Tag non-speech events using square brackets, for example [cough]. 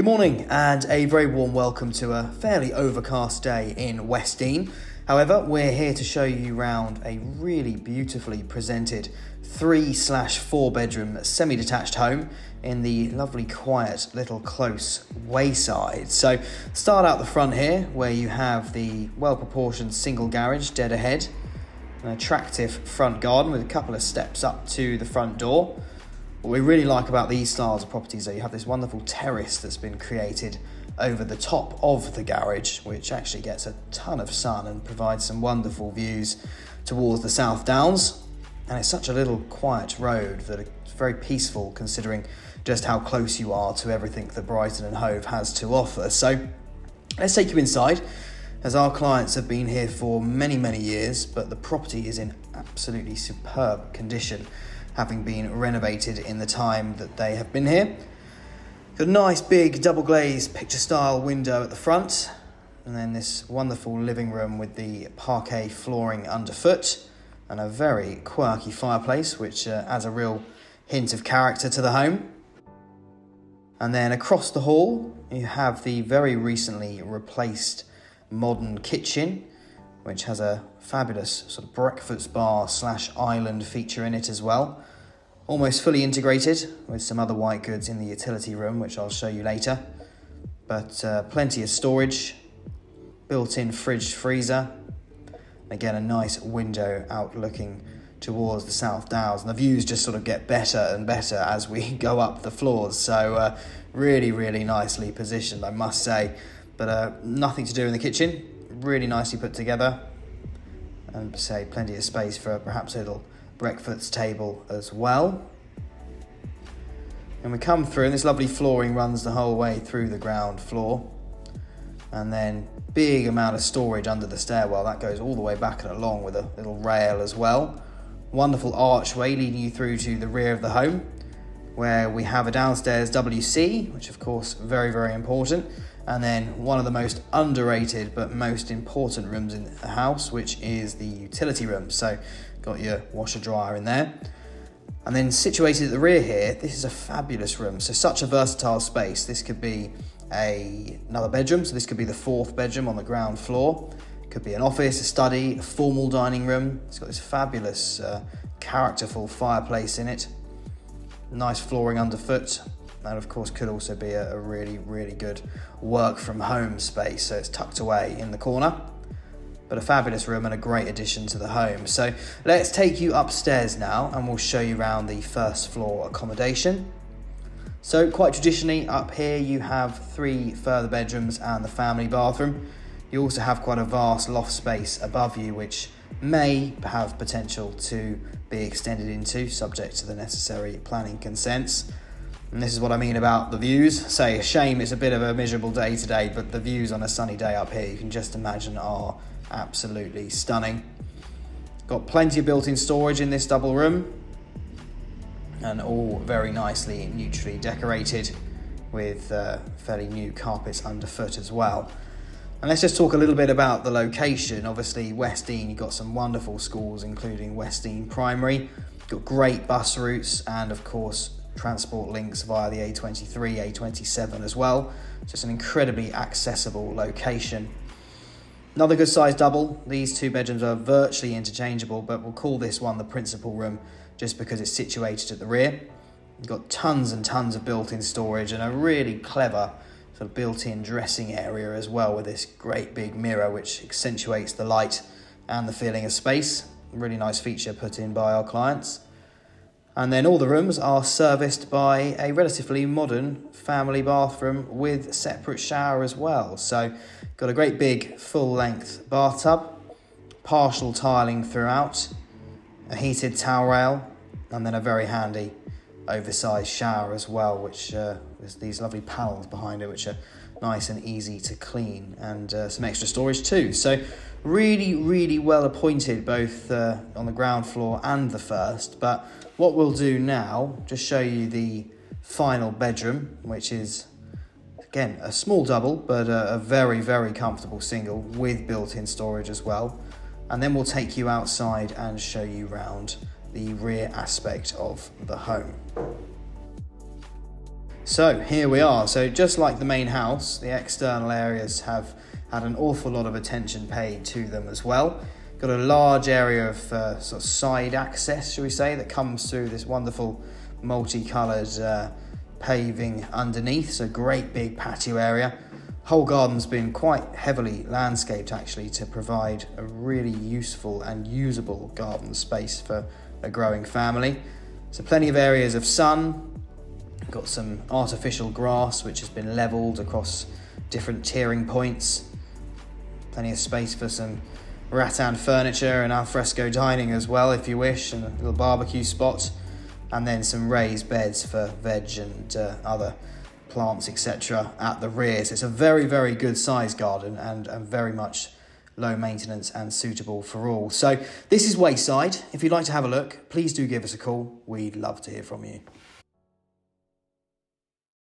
Good morning and a very warm welcome to a fairly overcast day in Westdene. However, we're here to show you around a really beautifully presented three slash four bedroom semi detached home in the lovely quiet little close Wayside. So start out the front here where you have the well proportioned single garage dead ahead, an attractive front garden with a couple of steps up to the front door. What we really like about these styles of properties is you have this wonderful terrace that's been created over the top of the garage, which actually gets a ton of sun and provides some wonderful views towards the South Downs. And it's such a little quiet road that it's very peaceful considering just how close you are to everything that Brighton and Hove has to offer. So let's take you inside as our clients have been here for many, many years, but the property is in absolutely superb condition having been renovated in the time that they have been here. Got a nice big double glazed picture style window at the front, and then this wonderful living room with the parquet flooring underfoot, and a very quirky fireplace, which uh, adds a real hint of character to the home. And then across the hall, you have the very recently replaced modern kitchen which has a fabulous sort of breakfast bar slash island feature in it as well. Almost fully integrated with some other white goods in the utility room, which I'll show you later. But uh, plenty of storage, built in fridge freezer. Again, a nice window out looking towards the South Downs. And the views just sort of get better and better as we [laughs] go up the floors. So, uh, really, really nicely positioned, I must say. But uh, nothing to do in the kitchen really nicely put together and say plenty of space for perhaps a little breakfast table as well. And we come through, and this lovely flooring runs the whole way through the ground floor. And then big amount of storage under the stairwell that goes all the way back and along with a little rail as well. Wonderful archway leading you through to the rear of the home, where we have a downstairs WC, which of course very very important, and then one of the most underrated but most important rooms in the house, which is the utility room. So, got your washer dryer in there. And then situated at the rear here, this is a fabulous room. So, such a versatile space. This could be a, another bedroom, so this could be the fourth bedroom on the ground floor. Could be an office, a study, a formal dining room. It's got this fabulous, uh, characterful fireplace in it. Nice flooring underfoot, that of course could also be a, really, really good work from home space. So it's tucked away in the corner but a fabulous room and a great addition to the home. So let's take you upstairs now and we'll show you around the first floor accommodation. So quite traditionally up here you have three further bedrooms and the family bathroom. You also have quite a vast loft space above you which may have potential to be extended into subject to the necessary planning consents. And this is what I mean about the views. Say, shame it's a bit of a miserable day today, but the views on a sunny day up here, you can just imagine, are absolutely stunning. Got plenty of built-in storage in this double room, and all very nicely neutrally decorated with uh, fairly new carpets underfoot as well. And let's just talk a little bit about the location. Obviously, Westdene, you've got some wonderful schools, including Westdene Primary. You've got great bus routes, and of course, transport links via the A23, A27 as well. Just an incredibly accessible location. Another good size double. These two bedrooms are virtually interchangeable, but we'll call this one the principal room just because it's situated at the rear. You've got tons and tons of built-in storage and a really clever sort of built-in dressing area as well with this great big mirror which accentuates the light and the feeling of space. Really nice feature put in by our clients. And then all the rooms are serviced by a relatively modern family bathroom with separate shower as well. So, got a great big full length bathtub, partial tiling throughout, a heated towel rail, and then a very handy oversized shower as well, which uh, has these lovely panels behind it, which are nice and easy to clean, and uh, some extra storage too. So, really, really well appointed both uh, on the ground floor and the first. But what we'll do now, just show you the final bedroom, which is again a small double, but a, a very, very comfortable single with built in storage as well. And then we'll take you outside and show you around the rear aspect of the home. So here we are. So just like the main house, the external areas have had an awful lot of attention paid to them as well. Got a large area of uh, sort of side access, shall we say, that comes through this wonderful multicoloured uh, paving underneath. So great big patio area. Whole garden's been quite heavily landscaped actually to provide a really useful and usable garden space for a growing family. So plenty of areas of sun, got some artificial grass which has been levelled across different tiering points. Plenty of space for some rattan furniture and alfresco dining as well, if you wish, and a little barbecue spot, and then some raised beds for veg and uh, other plants, etc., at the rear. So it's a very, very good size garden and, and very much low maintenance and suitable for all. So this is Wayside. If you'd like to have a look, please do give us a call. We'd love to hear from you.